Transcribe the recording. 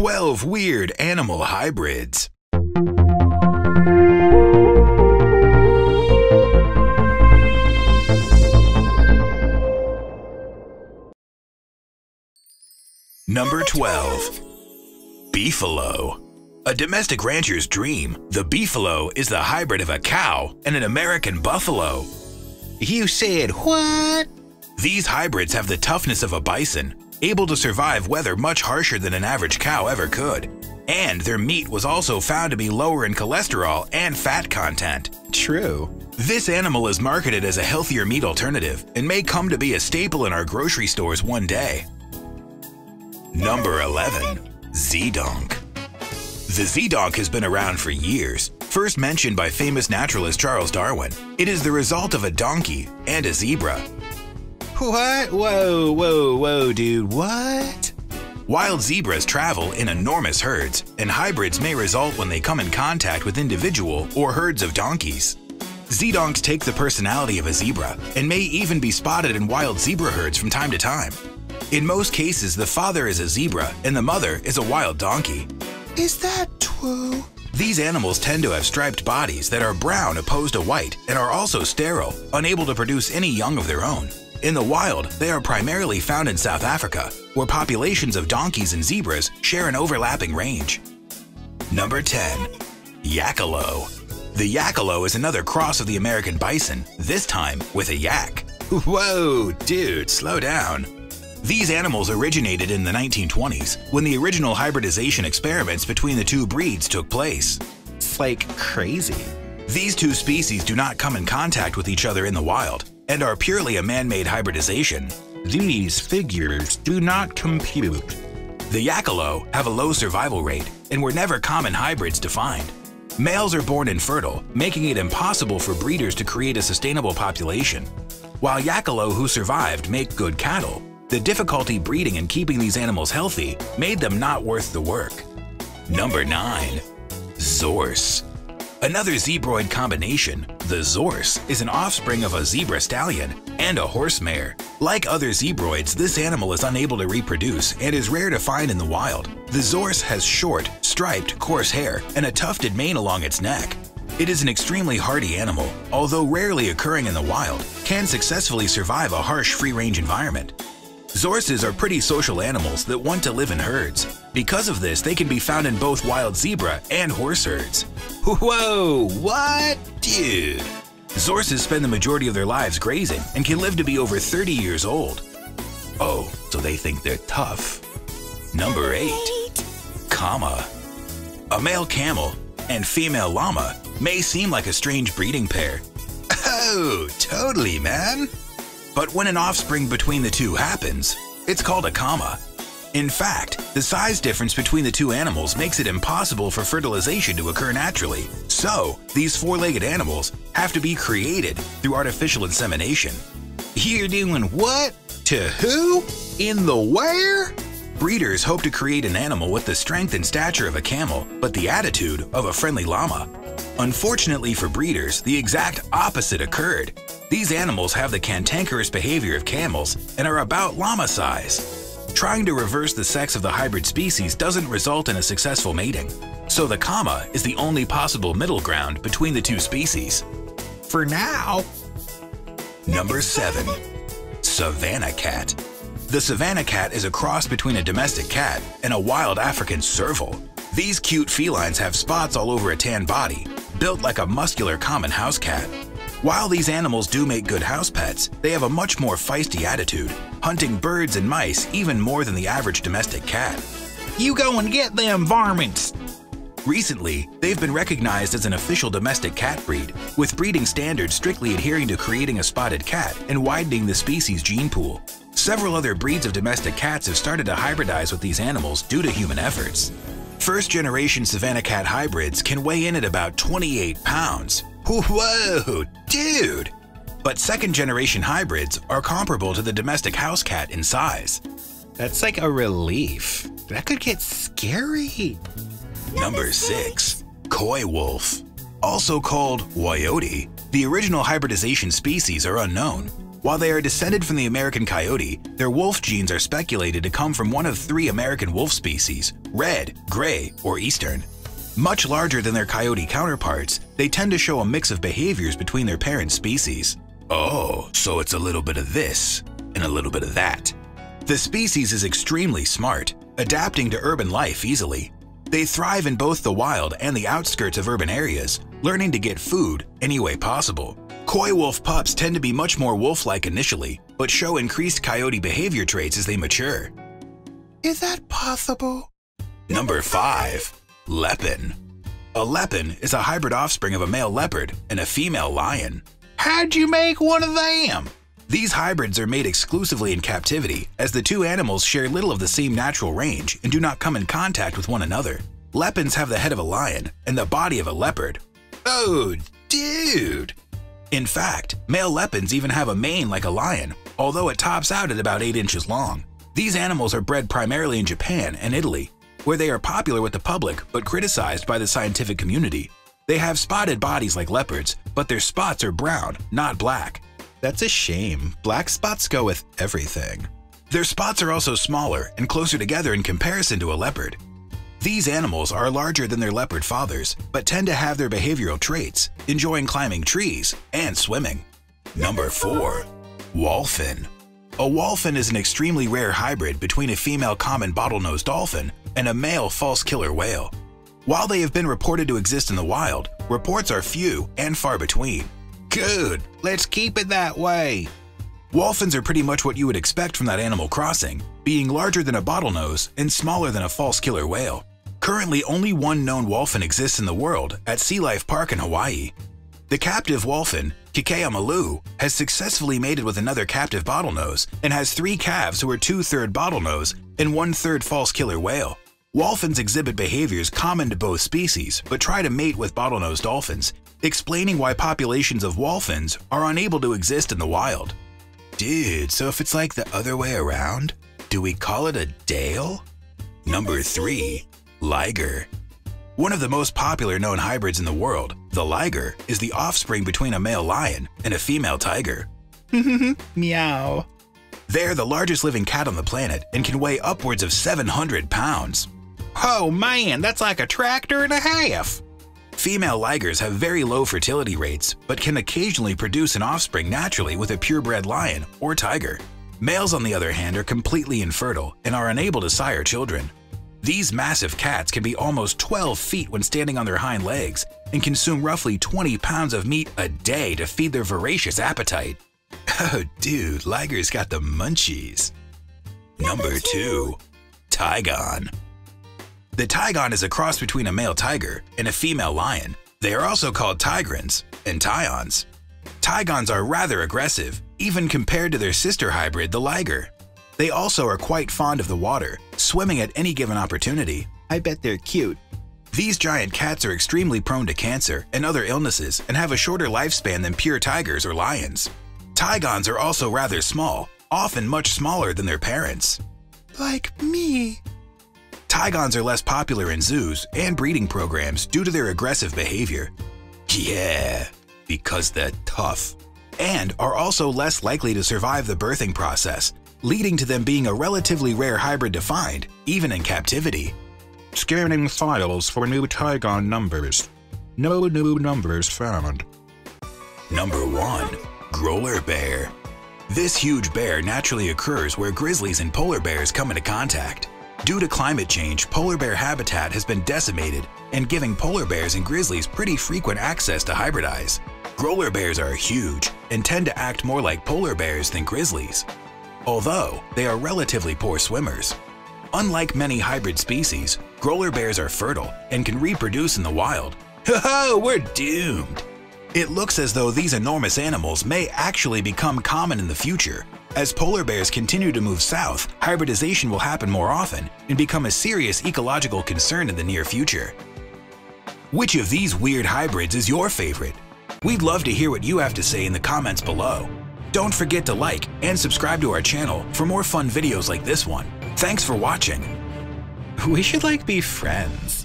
12 Weird Animal Hybrids. Number 12. Beefalo. A domestic rancher's dream, the beefalo is the hybrid of a cow and an American buffalo. You said what? These hybrids have the toughness of a bison, able to survive weather much harsher than an average cow ever could. And their meat was also found to be lower in cholesterol and fat content. True. This animal is marketed as a healthier meat alternative and may come to be a staple in our grocery stores one day. Number 11. Zeedonk. The zeedonk has been around for years. First mentioned by famous naturalist Charles Darwin, it is the result of a donkey and a zebra. What? Whoa, whoa, whoa, dude, what? Wild zebras travel in enormous herds, and hybrids may result when they come in contact with individual or herds of donkeys. Zeedonks take the personality of a zebra and may even be spotted in wild zebra herds from time to time. In most cases, the father is a zebra and the mother is a wild donkey. Is that true? These animals tend to have striped bodies that are brown opposed to white and are also sterile, unable to produce any young of their own. In the wild, they are primarily found in South Africa, where populations of donkeys and zebras share an overlapping range. Number 10. Yakalo. The yakalo is another cross of the American bison, this time with a yak. Whoa, dude, slow down. These animals originated in the 1920s when the original hybridization experiments between the two breeds took place. It's like crazy. These two species do not come in contact with each other in the wild and are purely a man-made hybridization. These figures do not compute. The yakalo have a low survival rate and were never common hybrids to find. Males are born infertile, making it impossible for breeders to create a sustainable population. While yakalo who survived make good cattle, the difficulty breeding and keeping these animals healthy made them not worth the work. Number 9. Zorse Another zebroid combination, the Zorse is an offspring of a zebra stallion and a horse mare. Like other zebroids, this animal is unable to reproduce and is rare to find in the wild. The Zorse has short, striped, coarse hair and a tufted mane along its neck. It is an extremely hardy animal, although rarely occurring in the wild, can successfully survive a harsh free-range environment. Zorses are pretty social animals that want to live in herds. Because of this, they can be found in both wild zebra and horse herds. Whoa, what? Dude! Zorses spend the majority of their lives grazing and can live to be over 30 years old. Oh, so they think they're tough. Number 8. Cama. A male camel and female llama may seem like a strange breeding pair. Oh, totally, man! But when an offspring between the two happens, it's called a cama. In fact, the size difference between the two animals makes it impossible for fertilization to occur naturally. So, these four-legged animals have to be created through artificial insemination. You're doing what? To who? In the where? Breeders hope to create an animal with the strength and stature of a camel, but the attitude of a friendly llama. Unfortunately for breeders, the exact opposite occurred. These animals have the cantankerous behavior of camels and are about llama size. Trying to reverse the sex of the hybrid species doesn't result in a successful mating, so the cama is the only possible middle ground between the two species. For now. Number 7. Savannah Cat The Savannah Cat is a cross between a domestic cat and a wild African serval. These cute felines have spots all over a tan body, built like a muscular common house cat. While these animals do make good house pets, they have a much more feisty attitude, hunting birds and mice even more than the average domestic cat. You go and get them varmints! Recently, they've been recognized as an official domestic cat breed, with breeding standards strictly adhering to creating a spotted cat and widening the species gene pool. Several other breeds of domestic cats have started to hybridize with these animals due to human efforts. First-generation Savannah cat hybrids can weigh in at about 28 pounds, Whoa, dude! But second generation hybrids are comparable to the domestic house cat in size. That's like a relief. That could get scary. Number 6. Coywolf. Also called Woyote, the original hybridization species are unknown. While they are descended from the American coyote, their wolf genes are speculated to come from one of three American wolf species red, gray, or eastern. Much larger than their coyote counterparts, they tend to show a mix of behaviors between their parent species. Oh, so it's a little bit of this and a little bit of that. The species is extremely smart, adapting to urban life easily. They thrive in both the wild and the outskirts of urban areas, learning to get food any way possible. Coywolf pups tend to be much more wolf-like initially, but show increased coyote behavior traits as they mature. Is that possible? Number 5. Leopon. A leopon is a hybrid offspring of a male leopard and a female lion. How'd you make one of them? These hybrids are made exclusively in captivity, as the two animals share little of the same natural range and do not come in contact with one another. Leopons have the head of a lion and the body of a leopard. Oh, dude! In fact, male leopons even have a mane like a lion, although it tops out at about 8 inches long. These animals are bred primarily in Japan and Italy, where they are popular with the public but criticized by the scientific community. They have spotted bodies like leopards, but their spots are brown, not black. That's a shame. Black spots go with everything. Their spots are also smaller and closer together in comparison to a leopard. These animals are larger than their leopard fathers, but tend to have their behavioral traits, enjoying climbing trees and swimming. Number 4. Wholphin. A wholphin is an extremely rare hybrid between a female common bottlenose dolphin and a male false killer whale. While they have been reported to exist in the wild, reports are few and far between. Good. Let's keep it that way. Wholphins are pretty much what you would expect from that Animal Crossing, being larger than a bottlenose and smaller than a false killer whale. Currently, only one known wholphin exists in the world at Sea Life Park in Hawaii. The captive wholphin, Kekaimalu, has successfully mated with another captive bottlenose and has three calves who are two-third bottlenose and one-third false killer whale. Wholphins exhibit behaviors common to both species, but try to mate with bottlenose dolphins, explaining why populations of wholphins are unable to exist in the wild. Dude, so if it's like the other way around, do we call it a dale? Number 3. Liger. One of the most popular known hybrids in the world, the liger, is the offspring between a male lion and a female tiger. Meow. They're the largest living cat on the planet and can weigh upwards of 700 pounds. Oh man, that's like a tractor and a half. Female ligers have very low fertility rates, but can occasionally produce an offspring naturally with a purebred lion or tiger. Males, on the other hand, are completely infertile and are unable to sire children. These massive cats can be almost 12 feet when standing on their hind legs and consume roughly 20 pounds of meat a day to feed their voracious appetite. Oh dude, Liger's got the munchies. Number 2. Tigon the tigon is a cross between a male tiger and a female lion. They are also called tigrons and tiglons. Tigons are rather aggressive, even compared to their sister hybrid, the liger. They also are quite fond of the water, swimming at any given opportunity. I bet they're cute. These giant cats are extremely prone to cancer and other illnesses and have a shorter lifespan than pure tigers or lions. Tigons are also rather small, often much smaller than their parents. Like me. Tigons are less popular in zoos and breeding programs due to their aggressive behavior. Yeah, because they're tough. And are also less likely to survive the birthing process, leading to them being a relatively rare hybrid to find, even in captivity. Scanning files for new Tigon numbers. No new numbers found. Number 1. Grolar Bear This huge bear naturally occurs where grizzlies and polar bears come into contact. Due to climate change, polar bear habitat has been decimated and giving polar bears and grizzlies pretty frequent access to hybridize. Grolar bears are huge and tend to act more like polar bears than grizzlies, although they are relatively poor swimmers. Unlike many hybrid species, grolar bears are fertile and can reproduce in the wild. Ho ho, we're doomed! It looks as though these enormous animals may actually become common in the future, as polar bears continue to move south, hybridization will happen more often and become a serious ecological concern in the near future. Which of these weird hybrids is your favorite? We'd love to hear what you have to say in the comments below. Don't forget to like and subscribe to our channel for more fun videos like this one. Thanks for watching. We should like be friends.